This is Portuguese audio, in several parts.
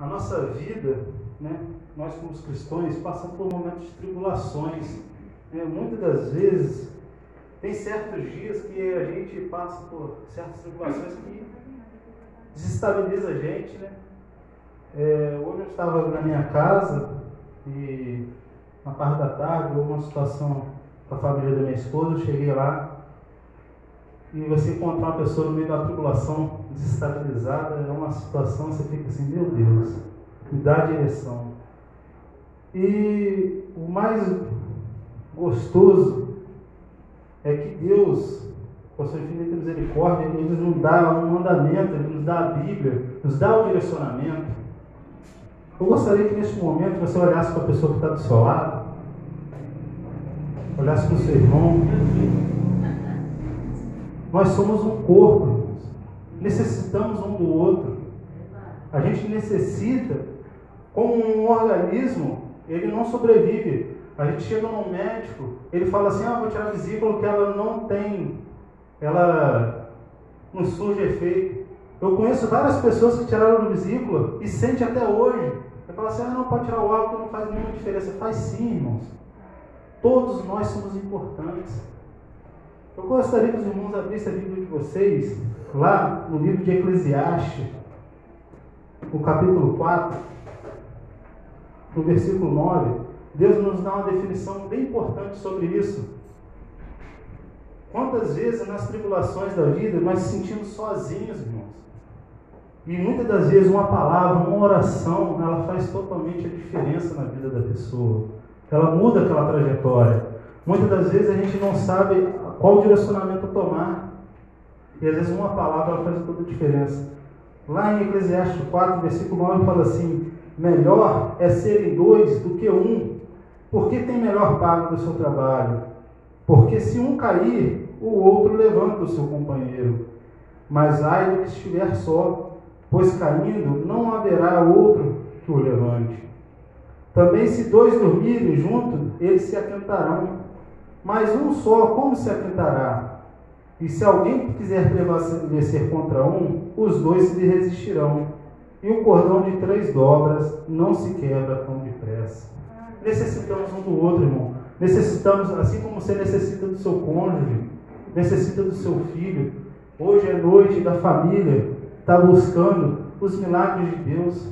a nossa vida, né, nós como cristãos, passamos por momentos de tribulações. Né? Muitas das vezes, tem certos dias que a gente passa por certas tribulações que desestabiliza a gente. Né? É, hoje eu estava na minha casa e na parte da tarde houve uma situação com a família da minha esposa, eu cheguei lá e você encontrar uma pessoa no meio da tribulação desestabilizada é uma situação, você fica assim, meu Deus, me dá direção. E o mais gostoso é que Deus, com a sua infinita misericórdia, Ele nos dá um mandamento, Ele nos dá a Bíblia, nos dá o direcionamento. Eu gostaria que neste momento você olhasse para a pessoa que está do seu lado, olhasse para o seu irmão, nós somos um corpo. Necessitamos um do outro. A gente necessita, como um organismo, ele não sobrevive. A gente chega num médico, ele fala assim, ah, vou tirar a vesícula que ela não tem, ela não surge efeito. Eu conheço várias pessoas que tiraram a vesícula e sente até hoje. Ele fala assim, ah, não pode tirar o álcool, não faz nenhuma diferença. Faz sim, irmãos. Todos nós somos importantes. Eu gostaria que os irmãos abrissem a Bíblia de vocês, lá no livro de Eclesiastes, no capítulo 4, no versículo 9. Deus nos dá uma definição bem importante sobre isso. Quantas vezes nas tribulações da vida nós nos sentimos sozinhos, irmãos? E muitas das vezes uma palavra, uma oração, ela faz totalmente a diferença na vida da pessoa. Ela muda aquela trajetória. Muitas das vezes a gente não sabe qual direcionamento tomar. E às vezes uma palavra faz toda a diferença. Lá em Eclesiastes 4, versículo 9, fala assim: Melhor é serem dois do que um, porque tem melhor pago do seu trabalho. Porque se um cair, o outro levanta o seu companheiro. Mas ai do que estiver só, pois caindo não haverá outro que o levante. Também se dois dormirem juntos, eles se aquentarão mas um só como se aquentará? E se alguém quiser prevalecer contra um, os dois lhe resistirão. E o cordão de três dobras não se quebra tão depressa. Necessitamos um do outro, irmão. Necessitamos, assim como você necessita do seu cônjuge, necessita do seu filho. Hoje é noite da família, está buscando os milagres de Deus.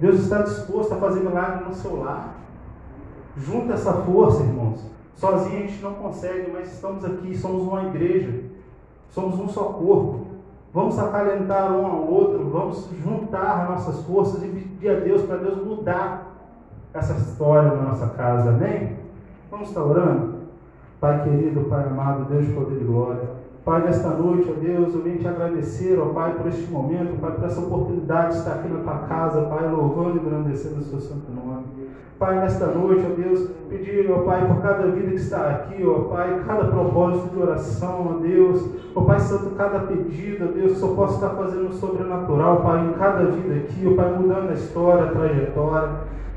Deus está disposto a fazer milagres no seu lar. Junta essa força, irmãos. Sozinho a gente não consegue, mas estamos aqui, somos uma igreja, somos um só corpo. Vamos acalentar um ao outro, vamos juntar nossas forças e pedir a Deus para Deus mudar essa história na nossa casa, amém? Vamos estar orando? Pai querido, Pai amado, Deus de poder e glória. Pai, nesta noite, ó Deus, eu venho te agradecer, ó Pai, por este momento, Pai, por essa oportunidade de estar aqui na tua casa, Pai, louvando e engrandecendo o seu santo nome. Pai, nesta noite, ó Deus, pedir, ó Pai, por cada vida que está aqui, ó Pai, cada propósito de oração, ó Deus, ó Pai Santo, cada pedido, ó Deus, eu possa estar fazendo sobrenatural, Pai, em cada vida aqui, ó Pai, mudando a história, a trajetória.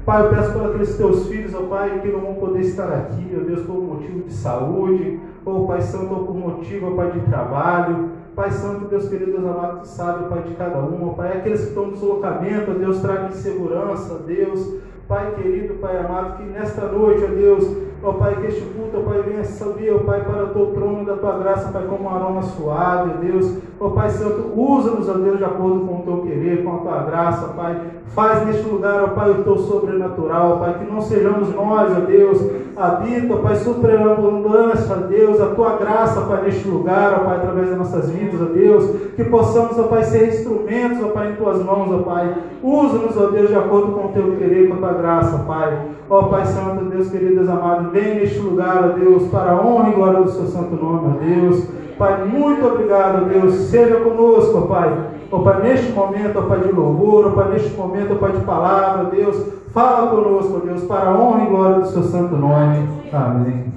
Pai, eu peço por aqueles teus filhos, ó Pai, que não vão poder estar aqui, ó Deus, por motivo de saúde, ó Pai Santo, ou por motivo, ó Pai, de trabalho. Pai Santo, Deus querido, Deus amado, tu sabe, Pai, de cada um, ó Pai, aqueles que estão no deslocamento, ó Deus, traga segurança, Deus, Pai querido, Pai amado, que nesta noite, ó Deus, ó Pai, que este culto, ó Pai, venha subir, ó Pai, para o teu trono da tua graça, Pai, como um aroma suave, ó Deus. Ó Pai Santo, usa-nos, ó Deus, de acordo com o teu querer, com a tua graça, Pai. Faz neste lugar, ó Pai, o teu sobrenatural, Pai, que não sejamos nós, ó Deus, habita, ó Pai, superabundância, ó Deus, a tua graça, Pai, neste lugar, ó Pai, através das nossas vidas, ó Deus, que possamos, ó Pai, ser instrumentos, ó Pai, em tuas mãos, ó Pai. Usa-nos, ó Deus, de acordo com o teu querer, com a tua graça, Pai. Ó Pai Santo, Deus querido, Deus amado, vem neste lugar, ó Deus, para a honra e glória do seu santo nome, ó Deus. Pai, muito obrigado, Deus. Seja conosco, ó Pai. Ó Pai, neste momento, ó Pai, de louvor, ó Pai, neste momento, ó Pai, de palavra, Deus. Fala conosco, Deus, para a honra e glória do seu santo nome. Amém.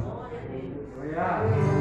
Vamos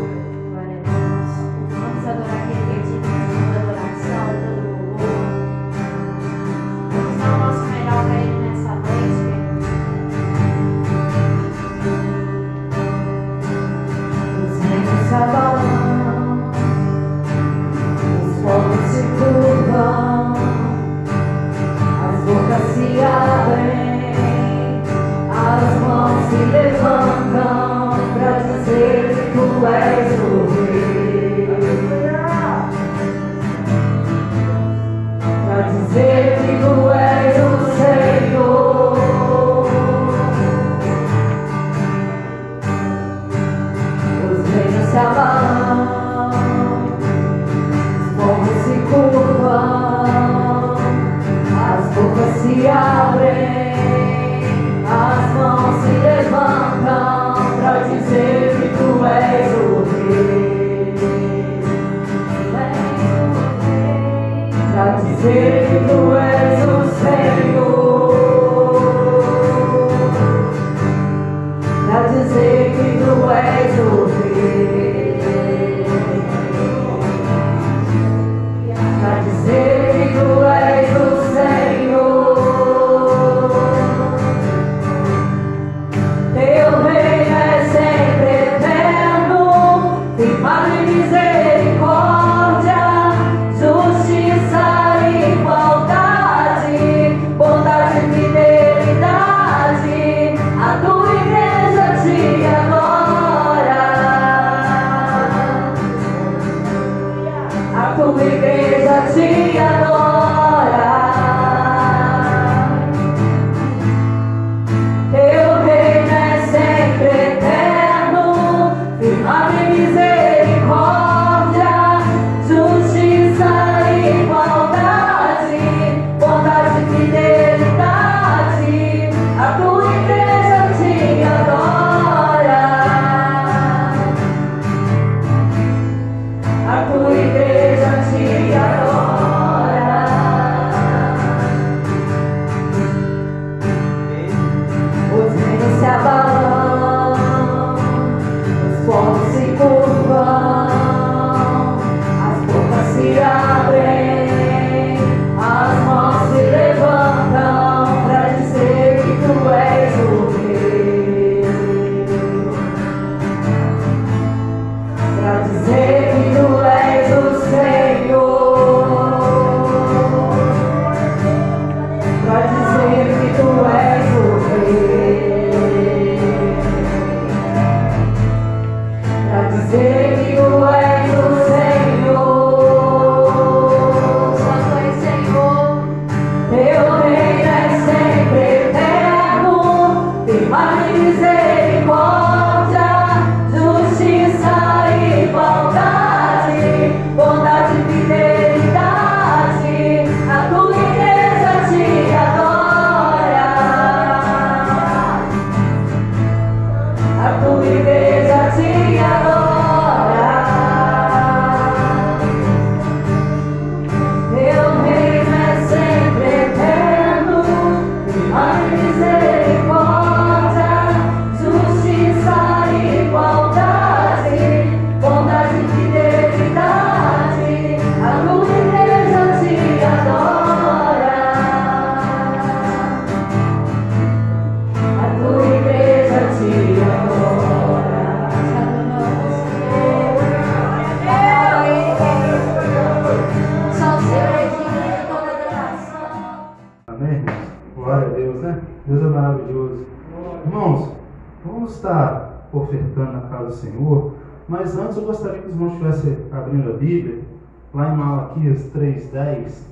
Malaquias 3,10.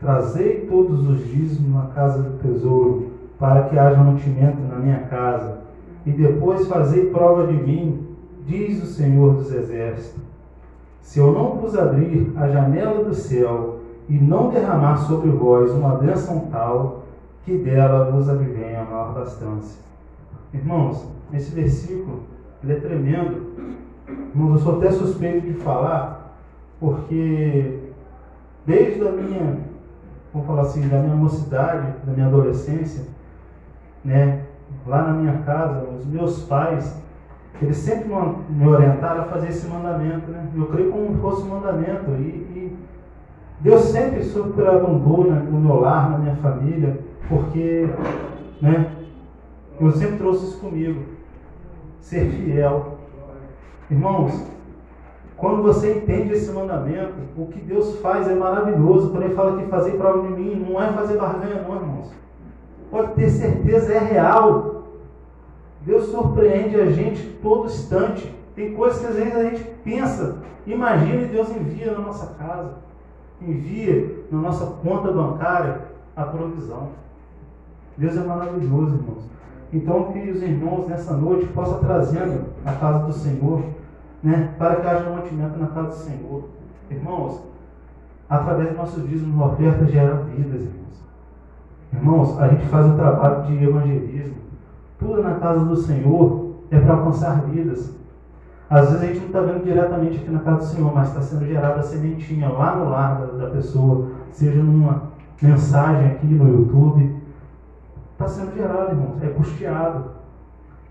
Trazei todos os dízimos na casa do tesouro, para que haja mantimento na minha casa, e depois fazei prova de mim, diz o Senhor dos Exércitos. Se eu não vos abrir a janela do céu e não derramar sobre vós uma bênção tal, que dela vos advenha a maior bastância. Irmãos, esse versículo ele é tremendo. Irmãos, eu sou até suspeito de falar, porque desde a minha, vamos falar assim, da minha mocidade, da minha adolescência, né, lá na minha casa, os meus pais, eles sempre me- orientaram a fazer esse mandamento, né? Eu creio como fosse um mandamento e, e Deus sempre superabundou né, no meu lar, na minha família, porque, né, eu sempre trouxe isso comigo, ser fiel. Irmãos, quando você entende esse mandamento, o que Deus faz é maravilhoso. Quando Ele fala que fazer prova de mim, não é fazer barganha, não, irmãos. Pode ter certeza, é real. Deus surpreende a gente todo instante. Tem coisas que às vezes a gente pensa, imagina e Deus envia na nossa casa, envia na nossa conta bancária a provisão. Deus é maravilhoso, irmãos. Então que os irmãos nessa noite possam trazendo a casa do Senhor, né, para que haja mantimento na casa do Senhor. Irmãos, através dos nossos dízimos e ofertas gera vidas, irmãos. Irmãos, a gente faz o trabalho de evangelismo. Tudo na casa do Senhor é para alcançar vidas. Às vezes a gente não está vendo diretamente aqui na casa do Senhor, mas está sendo gerada a sementinha lá no lar da, da pessoa, seja numa mensagem aqui no YouTube. Está sendo gerado, irmãos, é custeado.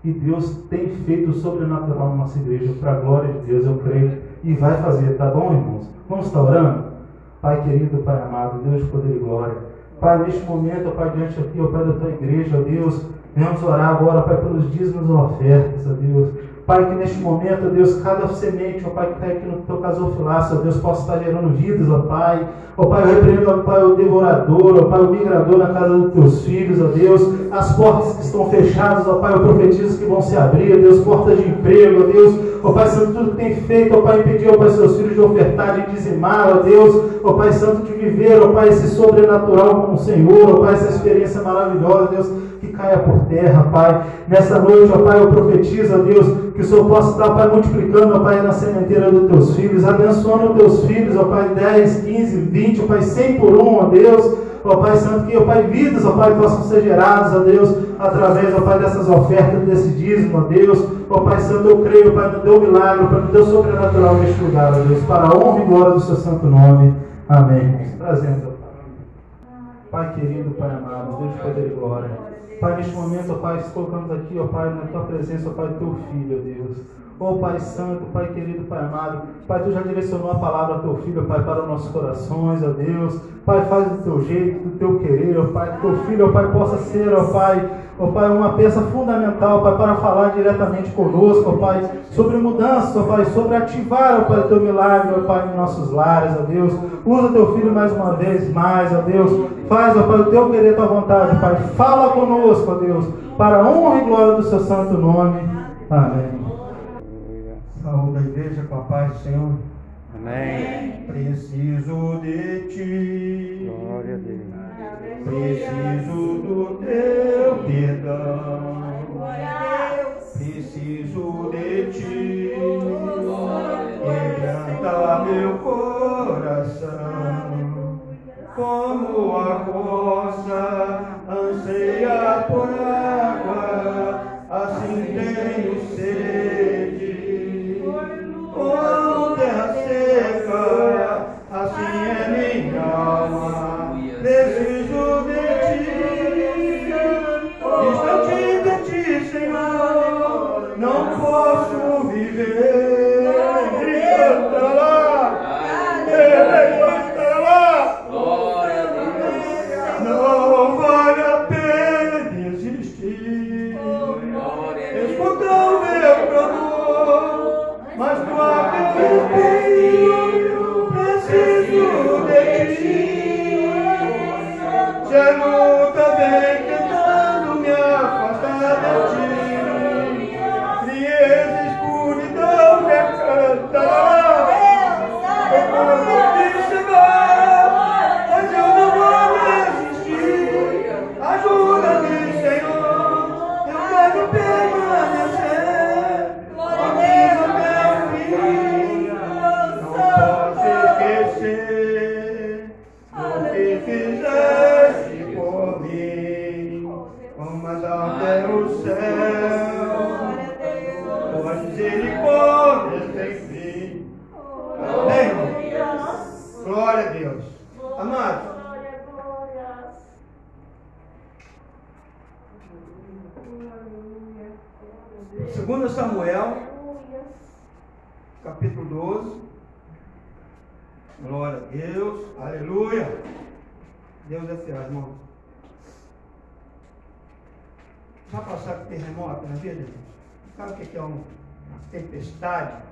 E Deus tem feito o sobrenatural na nossa igreja, para a glória de Deus, eu creio, e vai fazer, tá bom, irmãos? Vamos estar orando? Pai querido, Pai amado, Deus de poder e glória. Pai, neste momento, Pai, diante aqui, ó Pai da tua igreja, Deus, venhamos orar agora, Pai, pelos dízimos e ofertas, ó Deus. Pai, que neste momento, ó Deus, cada semente, ó Pai, que está aqui no teu casofilaço, ó Deus, possa estar gerando vidas, ó Pai. Ó Pai, eu repreendo, ó Pai, o devorador, ó Pai, o migrador na casa dos teus filhos, ó Deus. As portas que estão fechadas, ó Pai, eu profetizo que vão se abrir, ó Deus, portas de emprego, ó Deus. Ó Pai Santo, tudo que tem feito, ó Pai, impedir, ó Pai, seus filhos de ofertar, de dizimar, ó Deus. Ó Pai Santo, de viver, ó Pai, esse sobrenatural com o Senhor, ó Pai, essa experiência maravilhosa, Deus, que caia por terra, Pai. Nessa noite, ó Pai, eu profetizo, Deus, que o Senhor possa estar, Pai, multiplicando, ó Pai, na sementeira dos teus filhos, abençoando os teus filhos, ó Pai, 10, 15, 20, ó Pai, 100 por um, ó Deus. Ó Pai Santo, que, ó Pai, vidas, ó Pai, possam ser geradas, ó Deus, através, ó Pai, dessas ofertas, desse dízimo, ó Deus. Ó Pai Santo, eu creio, Pai, no teu milagre, Pai, no teu sobrenatural neste lugar, ó Deus, para a honra e glória do seu santo nome. Amém. Trazendo, Pai. Pai querido, Pai amado, Deus de poder e glória. Pai, neste momento, ó Pai, colocamos aqui, ó Pai, na tua presença, ó Pai, teu filho, ó Deus. Ó Pai Santo, Pai querido, Pai amado, Pai, Tu já direcionou a palavra ao Teu Filho, Pai, para os nossos corações, ó Deus. Pai, faz do Teu jeito, do Teu querer, ó Pai, que Teu Filho, ó Pai, possa ser, ó Pai, ó Pai, uma peça fundamental, Pai, para falar diretamente conosco, ó Pai, sobre mudanças, ó Pai, sobre ativar, ó Pai, o Teu milagre, ó Pai, em nossos lares, ó Deus. Usa Teu Filho mais uma vez, mais, ó Deus. Faz, ó Pai, o Teu querer, Tua vontade, Pai. Fala conosco, ó Deus, para a honra e glória do Seu santo nome. Amém. Saúde a igreja com a paz do Senhor. Amém. Preciso de ti. Glória a Deus. Preciso do teu Eu vou te tempestade?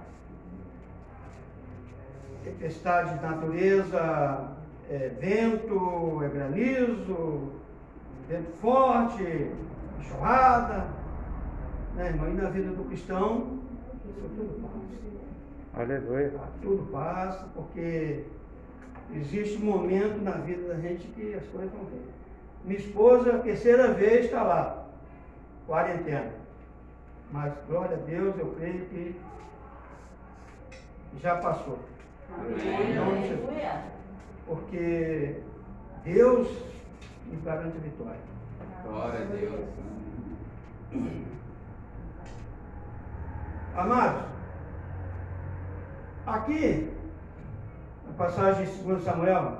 Tempestade de natureza, é vento, é granizo, vento forte, enxurrada. Né, irmão? E na vida do cristão, isso tudo passa. Aleluia. Tá, Tudo passa, porque existe um momento na vida da gente que as coisas vão ver. Minha esposa, a terceira vez, está lá, quarentena. Mas, glória a Deus, eu creio que já passou. Em nome de Jesus. Porque Deus me garante a vitória. Glória a Deus. Amados, aqui, na passagem de 2 Samuel,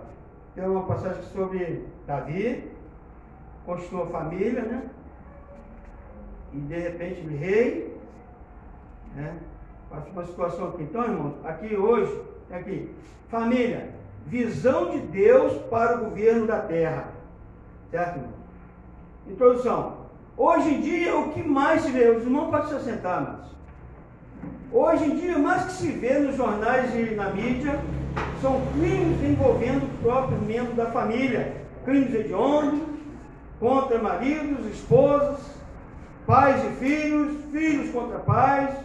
tem uma passagem sobre Davi, constituiu a família, né? E de repente rei, né? Passa uma situação aqui. Então, irmãos, aqui hoje, aqui, família, visão de Deus para o governo da terra. Certo, irmão? Introdução. Hoje em dia, o que mais se vê? Os irmãos podem se assentar, mas Hoje em dia, mais que se vê nos jornais e na mídia, são crimes envolvendo o próprio membro da família. Crimes hediondos, contra maridos, esposas, pais e filhos, filhos contra pais.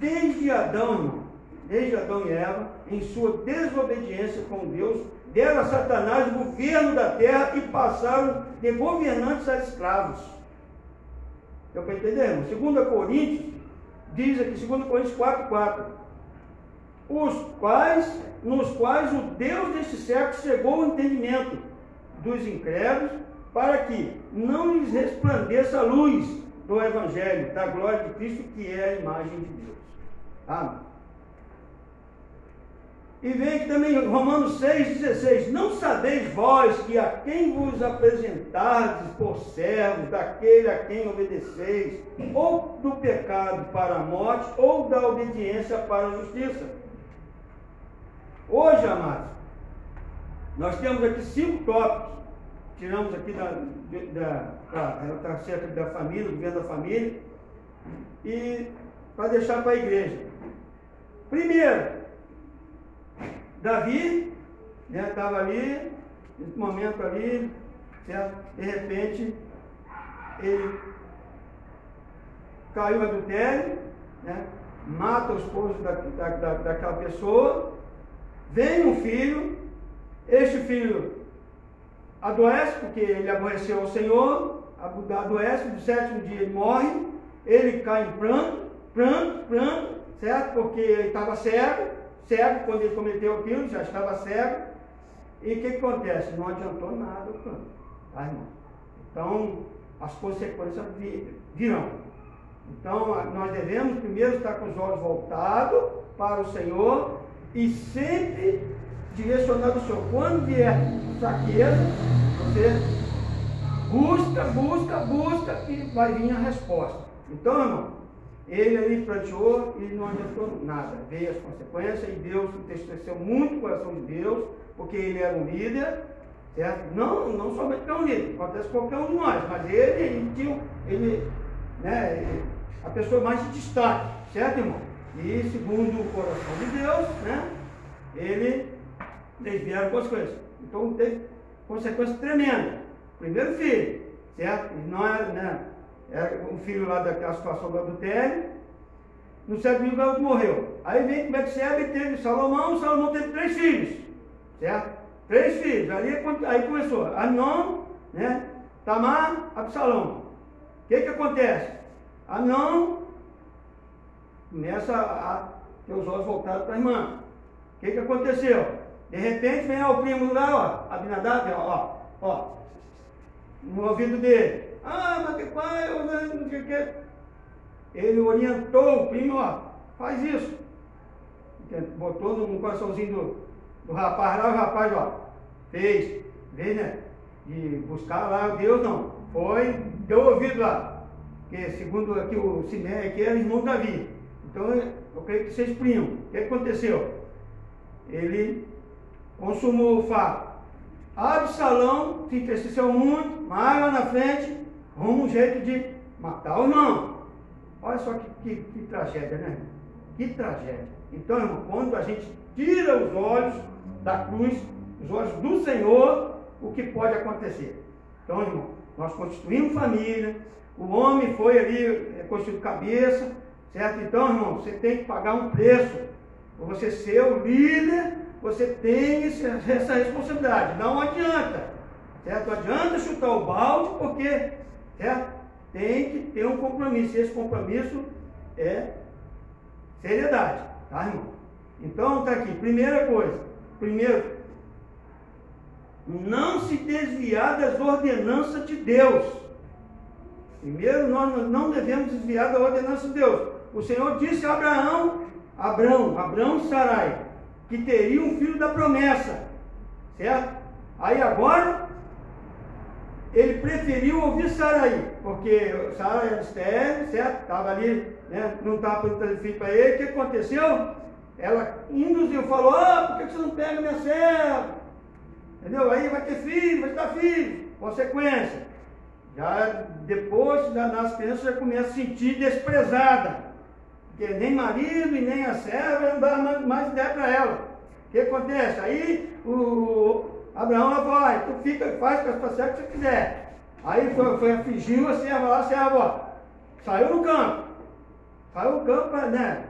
Desde Adão, desde Adão e Eva, em sua desobediência com Deus, deram a Satanás o governo da terra e passaram de governantes a escravos. Deu para entender, irmão? 2 Coríntios, diz aqui, 2 Coríntios 4, 4. Os quais, nos quais o Deus deste século chegou ao entendimento dos incrédulos, para que não lhes resplandeça a luz do Evangelho, da glória de Cristo, que é a imagem de Deus. Amém. E vem aqui também Romanos 6,16: Não sabeis vós que a quem vos apresentardes por servos, daquele a quem obedeceis, ou do pecado para a morte, ou da obediência para a justiça. Hoje, amados, nós temos aqui cinco tópicos. Tiramos aqui da, da, da, tá acerca da família, do governo da família, e para deixar para a igreja. Primeiro, Davi estava né, ali, nesse momento ali, certo? de repente, ele caiu adultério, né? mata o esposo da, da, daquela pessoa, vem um filho, este filho adoece, porque ele aborreceu ao Senhor, adoece, no sétimo dia ele morre, ele cai em pranto, pranto, pranto, certo? Porque ele estava cego, cego quando ele cometeu aquilo, já estava cego. E o que, que acontece? Não adiantou nada o plano. Tá, irmão? Então, as consequências virão. Então, nós devemos primeiro estar com os olhos voltados para o Senhor e sempre direcionado ao Senhor. Quando vier fraqueza, você busca, busca, busca e vai vir a resposta. Então, irmão, ele ali planteou e não adiantou nada. Veio as consequências e Deus entristeceu muito o coração de Deus, porque ele era um líder, certo? Não, não somente é um líder, acontece com qualquer um de nós, mas ele, ele tinha, ele, né, a pessoa mais de destaque, certo, irmão? E segundo o coração de Deus, né, ele desviaram consequências. Então teve consequência tremenda. Primeiro filho, certo? E não era, né? era um filho lá daquela situação do adultério. No século XIX morreu. Aí vem como é que serve, teve Salomão, Salomão teve três filhos. Certo? Três filhos. Aí, aí começou. Anon, né? Tamar, Absalão. O que que acontece? Anon começa a ter os olhos voltados para a irmã. O que que aconteceu? De repente vem ó, o primo lá, ó, Abinadab, ó, ó, no ouvido dele. Ah, mas que pai, eu não sei o que. Ele orientou o primo, ó, faz isso. Botou no coraçãozinho do, do rapaz lá, o rapaz, ó, fez, fez, né? De buscar lá Deus, não. Foi, deu ouvido lá. Que segundo aqui o Simé aqui era irmão Davi. Então eu creio que vocês primos. O que aconteceu? Ele consumou o fato. Absalão se entristeceu muito, mas lá na frente arruma um jeito de matar o irmão. Olha só que, que, que tragédia, né? Que tragédia. Então, irmão, quando a gente tira os olhos da cruz, os olhos do Senhor, o que pode acontecer? Então, irmão, nós constituímos família, o homem foi ali, é, constituído cabeça, certo? Então, irmão, você tem que pagar um preço. Para você ser o líder, você tem essa responsabilidade. Não adianta, certo? Não adianta chutar o balde, porque Certo? Tem que ter um compromisso. E esse compromisso é seriedade. Tá, irmão? Então, tá aqui. Primeira coisa. Primeiro, não se desviar das ordenanças de Deus. Primeiro, nós não devemos desviar da ordenança de Deus. O Senhor disse a Abraão, Abraão, Abraão Sarai, que teria um filho da promessa. Certo? Aí agora, ele preferiu ouvir Saraí, porque Sara era estéreo, certo? Estava ali, né? não estava perguntando filho para ele. O que aconteceu? Ela induziu, falou: Ah, por que você não pega minha serva? Entendeu? Aí vai ter filho, vai dar filho. Consequência. Já depois da nascença já começa a se sentir desprezada. Porque nem marido e nem a serva não dá mais- ideia para ela. O que acontece? Aí o Abraão vai, tu fica, faz com as serva que você quiser. Aí foi, foi afligiu a serva lá, a serva, saiu no campo. Saiu no campo, né?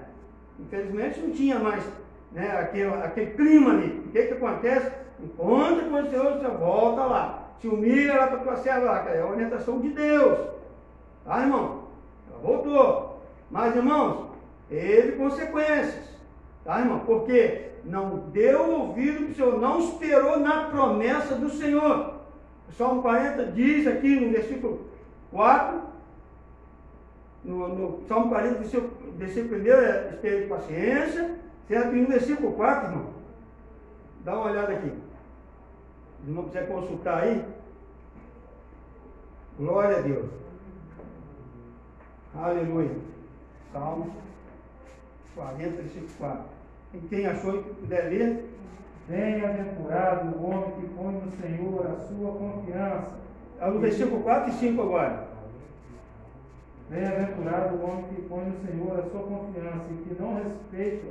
Infelizmente não tinha mais né, aquele, aquele clima ali. O que, que acontece? Encontra com o Senhor, você volta lá. Se humilha lá para a tua serva lá, é a orientação de Deus. Tá, irmão? Ela voltou. Mas, irmãos, teve consequências. Tá, irmão? Porque não deu ouvido para o Senhor, não esperou na promessa do Senhor. O Salmo 40 diz aqui no versículo 4, no, no Salmo 40, versículo, versículo 1 é espelho de paciência, certo? E no versículo 4, irmão, dá uma olhada aqui. Se não quiser consultar aí, glória a Deus. Aleluia. Salmo 40, versículo 4. E quem achou que puder ler, Bem-aventurado o homem que põe no Senhor a sua confiança. é o versículo 4 e 5 agora. Bem-aventurado o homem que põe no Senhor a sua confiança e que não respeita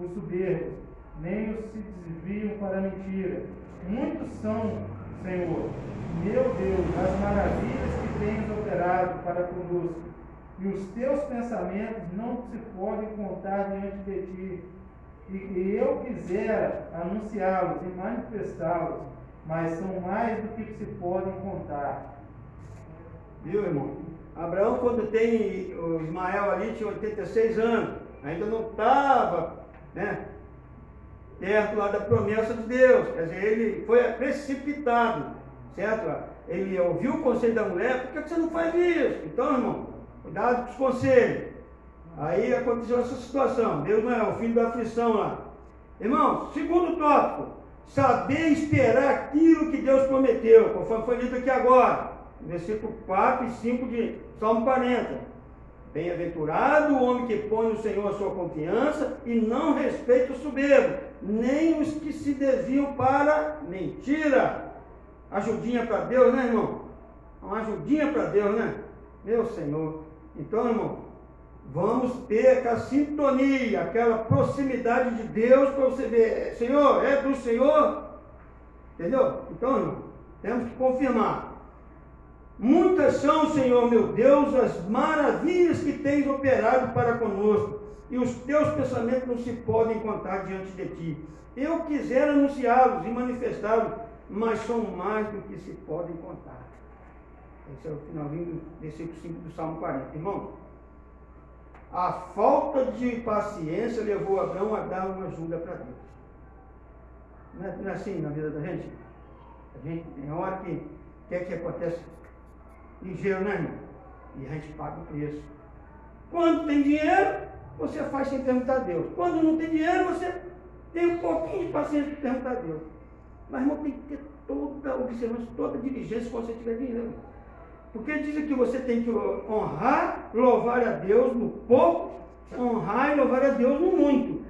os soberbos, nem os se desviam para a mentira. Muitos são, Senhor, meu Deus, as maravilhas que tens operado para conosco, e os teus pensamentos não se podem contar diante de ti. E que eu quisera anunciá-los e manifestá-los, mas são mais do que se podem contar. Viu, irmão? Abraão, quando tem o Ismael ali, tinha 86 anos. Ainda não estava né, perto lá da promessa de Deus. Quer dizer, ele foi precipitado, certo? Ele ouviu o conselho da mulher, por que você não faz isso? Então, irmão, cuidado com os conselhos. Aí aconteceu essa situação. Deus não é o filho da aflição lá. Irmão, segundo tópico, saber esperar aquilo que Deus prometeu, conforme foi dito aqui agora, versículo 4 e 5 de Salmo 40. Bem-aventurado o homem que põe no Senhor a sua confiança e não respeita o soberbo, nem os que se desviam para mentira. Ajudinha para Deus, né, irmão? Uma ajudinha para Deus, né? Meu Senhor. Então, irmão, vamos ter aquela sintonia, aquela proximidade de Deus para você ver, Senhor, é do Senhor? Entendeu? Então, irmão, temos que confirmar. Muitas são, Senhor meu Deus, as maravilhas que tens operado para conosco, e os teus pensamentos não se podem contar diante de ti. Eu quisera anunciá-los e manifestá-los, mas são mais do que se podem contar. Esse é o finalzinho do versículo 5 do Salmo 40. Irmão, a falta de paciência levou Abraão a dar uma ajuda para Deus. Não é, não é assim na vida da gente? A gente tem hora que quer que acontece ligeiro, né, irmão? E a gente paga o preço. Quando tem dinheiro, você faz sem perguntar a Deus. Quando não tem dinheiro, você tem um pouquinho de paciência de perguntar a Deus. Mas, irmão, tem que ter toda a observância, toda a diligência quando você tiver dinheiro. Porque diz que você tem que honrar, louvar a Deus no pouco, honrar e louvar a Deus no muito.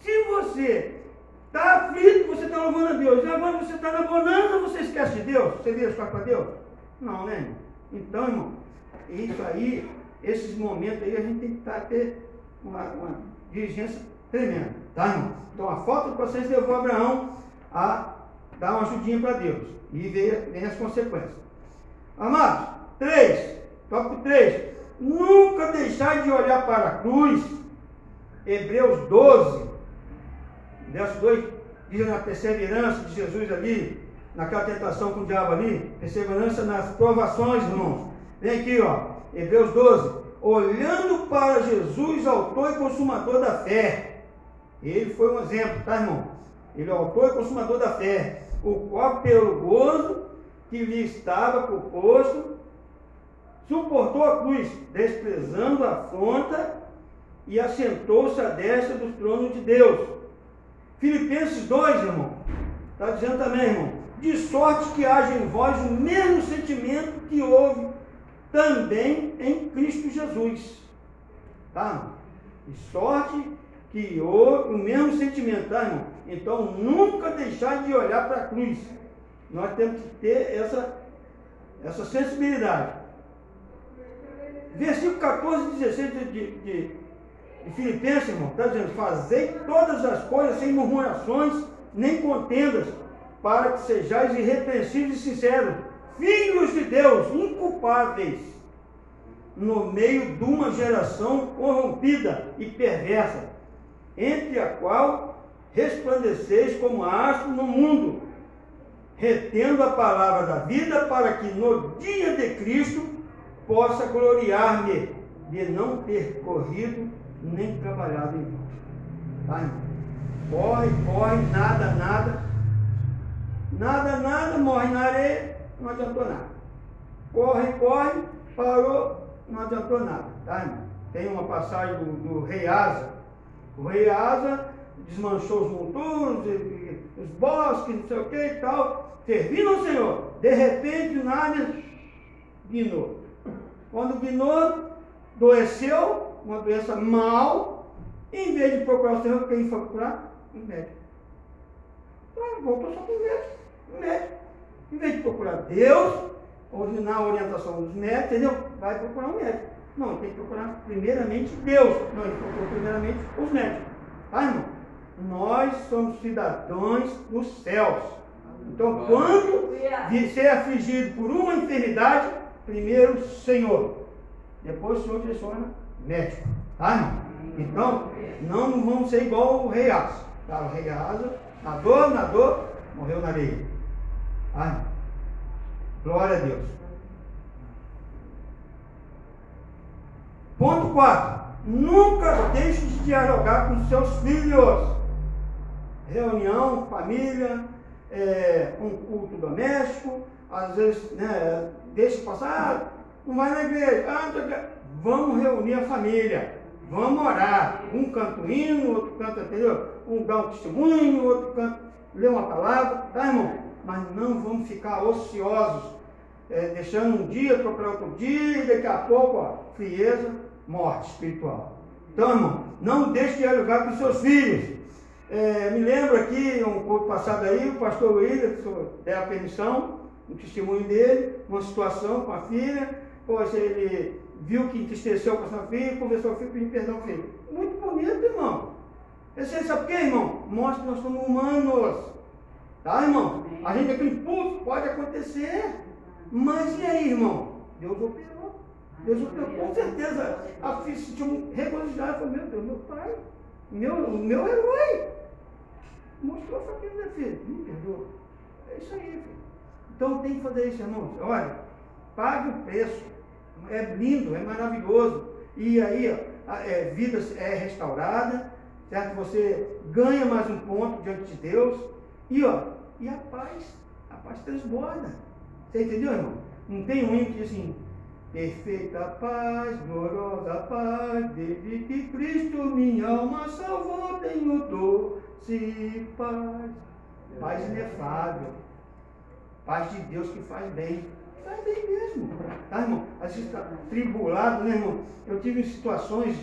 Se você está aflito, você está louvando a Deus. E agora você está na bonança, você esquece de Deus? Você as costas para Deus? Não, né, irmão? Então, irmão, isso aí, esses momentos aí, a gente tem que tá, ter uma, uma diligência tremenda, tá, irmão? Então, a falta de paciência levou Abraão a dar uma ajudinha para Deus. E vem, vem as consequências. Amados, 3, tópico 3. Nunca deixar de olhar para a cruz. Hebreus 12, verso 2, diz na perseverança de Jesus ali, naquela tentação com o diabo ali, perseverança nas provações, irmãos. Vem aqui, ó, Hebreus 12. Olhando para Jesus, autor e consumador da fé. Ele foi um exemplo, tá, irmão? Ele é autor e consumador da fé, o qual, pelo gozo que lhe estava proposto, suportou a cruz, desprezando a afronta e assentou-se à destra do trono de Deus. Filipenses 2, irmão, está dizendo também, irmão, de sorte que haja em vós o mesmo sentimento que houve também em Cristo Jesus. Tá? Irmão? De sorte que houve o mesmo sentimento, tá, irmão? Então nunca deixar de olhar para a cruz. Nós temos que ter essa, essa sensibilidade. Versículo 14 e 16 de, de, de Filipenses, irmão, está dizendo, fazei todas as coisas sem murmurações, nem contendas, para que sejais irrepreensíveis e sinceros, filhos de Deus, inculpáveis, no meio de uma geração corrompida e perversa, entre a qual resplandeceis como astro no mundo, retendo a palavra da vida, para que no dia de Cristo possa gloriar-me de não ter corrido nem trabalhado em vão. Tá? Corre, corre, nada, nada. Nada, nada, morre na areia, não adiantou nada. Corre, corre, parou, não adiantou nada. Tá? Tem uma passagem do, do rei Asa. O rei Asa desmanchou os monturos, os bosques, não sei o que e tal, servindo ao Senhor. De repente, nada guinou. Quando guinou, doeceu, uma doença mal, em vez de procurar o Senhor, quem foi procurar? Um médico. Ah, voltou só para o médico. Um médico. Em vez de procurar Deus, ou na orientação dos médicos, entendeu? Vai procurar um médico. Não, tem que procurar primeiramente Deus. Não, ele procurou primeiramente os médicos. Tá, irmão? Nós somos cidadãos dos céus. Então, quando de ser afligido por uma enfermidade, primeiro Senhor. Depois o Senhor direciona médico. Tá, irmão? Então, não vamos ser igual o rei Asa. Tá? O rei Asa nadou, nadou, morreu na areia. Tá, irmão? Glória a Deus. Ponto 4. Nunca deixe de dialogar com seus filhos. Reunião, família, é, um culto doméstico, às vezes, né, deixa passar, ah, não vai na igreja, ah, vamos reunir a família, vamos orar. Um canta o hino, outro canta, entendeu? Um dá um testemunho, outro canta, lê uma palavra, tá, irmão? Mas não vamos ficar ociosos, é, deixando um dia para outro dia, e daqui a pouco, ó, frieza, morte espiritual. Então, irmão, não deixe de dialogar com seus filhos. É, me lembro aqui, um pouco passado aí, o pastor William, deu a permissão, um testemunho dele, uma situação com a filha, poxa, ele viu que entristeceu com a sua filha, conversou com a filha, pediu perdão ao filho. Muito bonito, irmão. Você sabe por quê, irmão? Mostra que nós somos humanos. Tá, irmão? A gente aquele impulso pode acontecer. Mas e aí, irmão? Deus operou. Deus operou. Com certeza a filha se sentiu regozijado. Falou, meu Deus, meu pai, meu, meu herói. Mostrou a fraqueza da filha. Me perdoa. É isso aí, filho. Então tem que fazer isso, irmãos. Olha, pague o preço. É lindo, é maravilhoso. E aí, ó, a é, vida é restaurada, certo? Você ganha mais um ponto diante de Deus. E ó, e a paz, a paz transborda. Você entendeu, irmão? Não tem um hino que diz assim, perfeita paz, gloriosa paz, desde que Cristo minha alma salvou, tenho doce paz. Paz inefável. Paz de Deus que faz bem. Faz bem mesmo. Tá, irmão? Às vezes está tribulado, né, irmão? Eu tive situações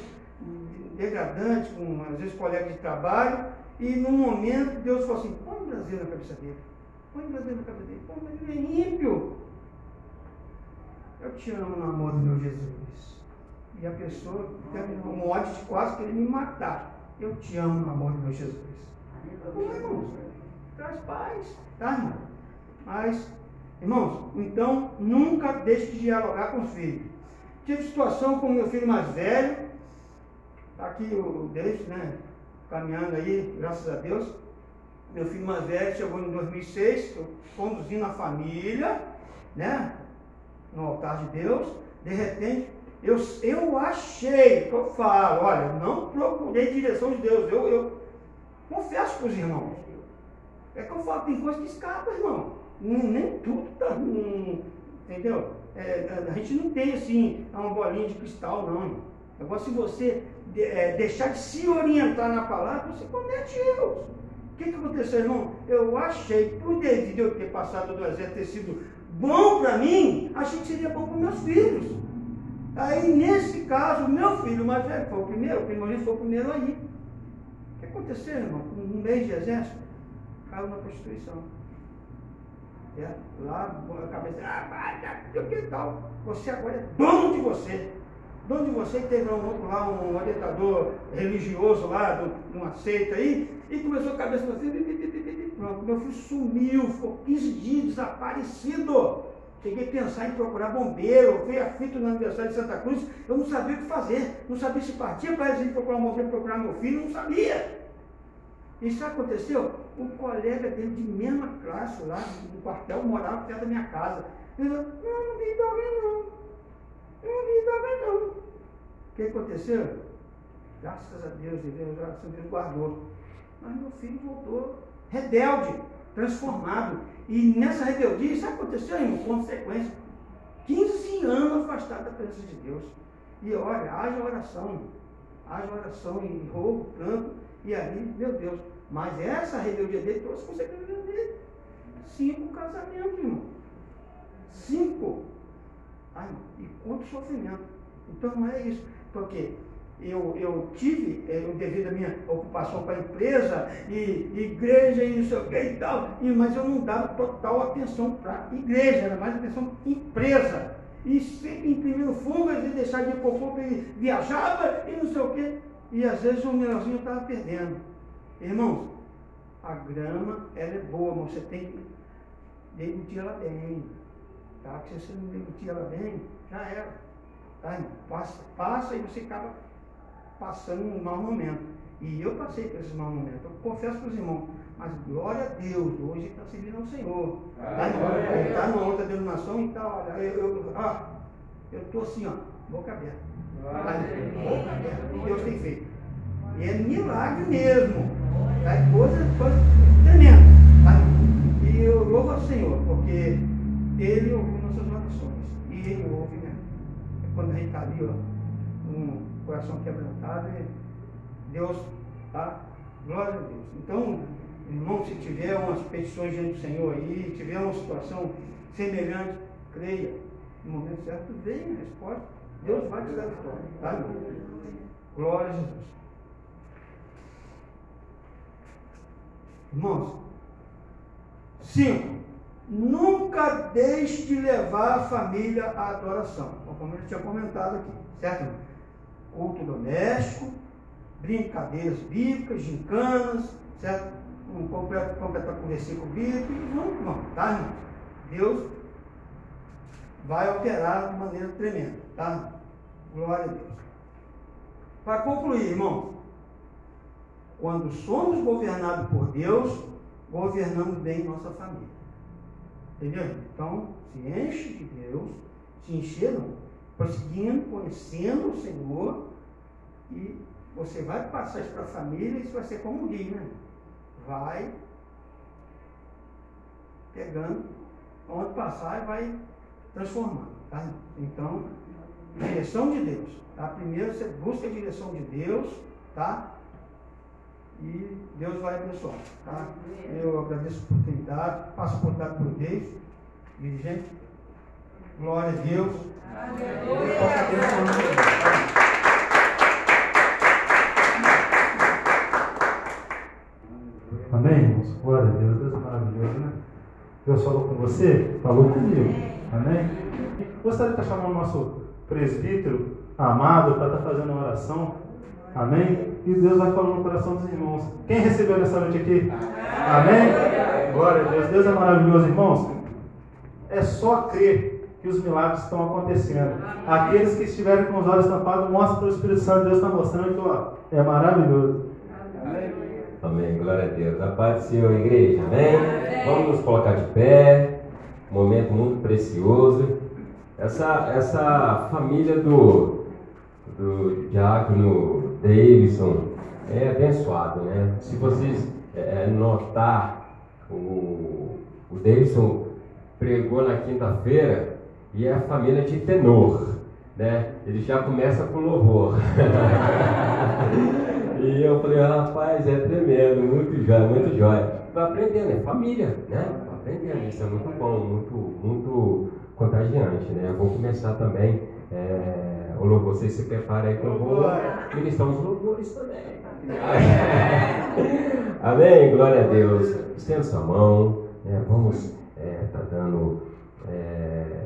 degradantes com, às vezes, colegas de trabalho, e num momento Deus falou assim, põe o Brasil na cabeça dele. Põe o Brasil na cabeça dele. Põe o Brasil é ímpio. Eu te amo no amor do meu Jesus. E a pessoa terminou um ódio de quase querer me matar. Eu te amo no amor do meu Jesus. Não, irmãos. Traz paz. Tá, irmão? Mas, irmãos, então nunca deixe de dialogar com os filhos. Tive situação com meu filho mais velho. Está aqui o David, né? Caminhando aí, graças a Deus. Meu filho mais velho chegou em 2006, eu conduzindo a família, né? No altar de Deus. De repente, eu, eu achei, que eu falo, olha, eu não procurei direção de Deus. Eu, eu confesso para os irmãos. É que eu falo, tem coisa que escapa, irmão. Nem tudo tá. entendeu? É, a gente não tem assim uma bolinha de cristal, não. Agora, se você é, deixar de se orientar na palavra, você comete erros. O que, que aconteceu, irmão? Eu achei, por devido eu ter passado do exército, ter sido bom para mim, achei que seria bom para meus filhos. Aí, nesse caso, meu filho mais velho foi o primeiro, o primogênito foi o primeiro aí. O que aconteceu, irmão? Um mês de exército, caiu na prostituição. É, lá a cabeça, ah, vai, o que tal? Você agora é dono de você. Dono de você teve um lá, um orientador religioso lá, de uma seita aí, e começou a cabeça assim, pronto, meu filho sumiu, ficou 15 dias desaparecido. Cheguei a pensar em procurar bombeiro, veio aflito no aniversário de Santa Cruz, eu não sabia o que fazer, não sabia se partia para eles procurar um bombeiro, procurar meu filho, não sabia. E sabe o colega dele de mesma classe lá, do quartel, morava perto da minha casa. Ele falou, não, não vi alguém não. Não vi alguém não. O que aconteceu? Graças a Deus, Deus, Deus guardou. Mas meu filho voltou rebelde, transformado. E nessa rebeldia, sabe o que aconteceu, irmão? Consequência. 15 anos afastado da presença de Deus. E olha, haja oração. Haja oração e roubo, pranto. E aí, meu Deus. Mas essa rebeldia dele trouxe consequências dele. Cinco casamentos, irmão. Cinco. Ai, e quanto sofrimento. Então não é isso. Porque eu, eu tive, é, devido à minha ocupação com a empresa, e igreja e não sei o que e tal, e, mas eu não dava total atenção para igreja, era mais atenção empresa. E sempre imprimindo fugas e deixar de cocô e viajava e não sei o que. E às vezes o melhorzinho estava perdendo. Irmãos, a grama ela é boa, mas você tem que deglutir ela bem. Tá? Porque se você não deglutir ela bem, já era. Tá, passa, passa e você acaba passando um mau momento. E eu passei por esse mau momento. Eu confesso para os irmãos, mas glória a Deus, hoje está servindo ao Senhor. Está em, tá numa outra denominação e tal. Olha, eu estou assim, ó, boca aberta. Tá, boca aberta. Deus tem feito. É milagre mesmo. Tá? Coisa, coisa tremenda. Tá? E eu louvo ao Senhor, porque Ele ouviu nossas orações. E Ele ouve, né? Quando a gente está ali, ó, um coração quebrantado, Deus, tá? Glória a Deus. Então, irmão, se tiver umas petições diante do Senhor aí, tiver uma situação semelhante, creia. No momento certo, vem a resposta. Deus vai te dar vitória. Tá? Glória a Jesus. Irmãos, cinco, nunca deixe de levar a família à adoração, como eu tinha comentado aqui, certo? Culto doméstico, brincadeiras bíblicas, gincanas, certo? Um completo, completar com versículo bíblico, não, não, tá, irmão? Deus vai operar de maneira tremenda, tá? Glória a Deus. Para concluir, irmão, quando somos governados por Deus, governamos bem nossa família. Entendeu? Então, se enche de Deus, se encheram, prosseguindo, conhecendo o Senhor, e você vai passar isso para a família, isso vai ser como um rio, né? Vai pegando, onde passar e vai transformando. Tá? Então, direção de Deus. Tá? Primeiro você busca a direção de Deus, tá? E Deus vai abençoar. Tá? Eu agradeço a oportunidade, passo a oportunidade por Deus, dirigente. Glória a Deus. Abençoar Amém, irmãos? Glória a Deus. Deus é maravilhoso, né? Deus falou com você? Falou comigo. Amém? Gostaria de estar chamando o nosso presbítero amado para estar fazendo uma oração. Amém? E Deus vai falando no coração dos irmãos. Quem recebeu nessa noite aqui? Amém? Glória a Deus. Deus é maravilhoso, irmãos. É só crer que os milagres estão acontecendo. Aqueles que estiverem com os olhos tampados, mostra para o Espírito Santo. Deus está mostrando que ó, é maravilhoso. Amém. Amém. Glória a Deus. A paz do Senhor, igreja. Amém? Vamos nos colocar de pé. Um momento muito precioso. Essa, essa família do, do diácono Davidson é abençoado, né? Se vocês é, notar, o, o Davidson pregou na quinta-feira e é a família de tenor, né? Ele já começa com louvor. e eu falei, rapaz, é tremendo, muito jóia, muito jóia. Vai aprendendo, é família, né? Vai aprendendo, isso é muito bom, muito, muito contagiante, né? Eu vou começar também. É, Ô louvor, você se prepara aí que eu vou ministrar os louvores também. Amém? Glória a Deus. Estenda sua mão. Né? Vamos é, tá dando, é,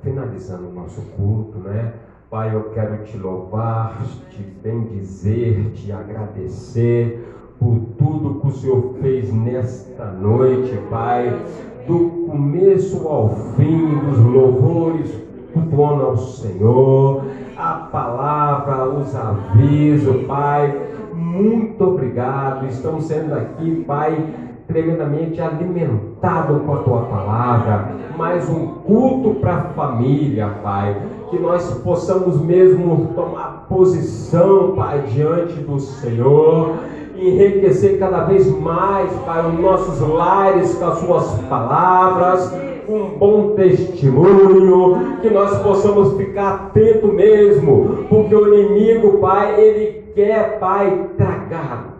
finalizando o nosso culto, né? Pai, eu quero te louvar, te bendizer, te agradecer por tudo que o Senhor fez nesta noite, Pai, do começo ao fim, dos louvores, do ao Senhor, a palavra, os avisos, Pai. Muito obrigado. Estamos sendo aqui, Pai, tremendamente alimentado com a tua palavra. Mais um culto para a família, Pai. Que nós possamos mesmo tomar posição, Pai, diante do Senhor. Enriquecer cada vez mais, Pai, os nossos lares com as suas palavras um bom testemunho, que nós possamos ficar atento mesmo, porque o inimigo, Pai, ele quer, Pai, tragar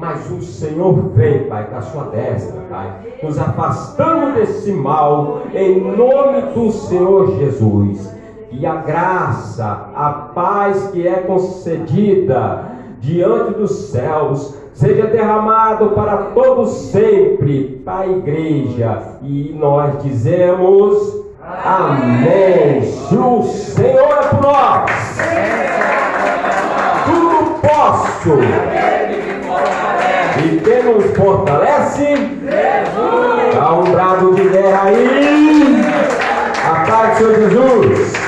mas o Senhor vem, Pai, com a sua destra, Pai, nos afastando desse mal, em nome do Senhor Jesus. E a graça, a paz que é concedida diante dos céus, seja derramado para todos sempre, para a igreja. E nós dizemos: Amém. Se o Senhor é por nós, tudo posso. E quem nos fortalece? Jesus. Dá um brado de guerra aí. A paz do Senhor Jesus.